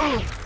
Ugh.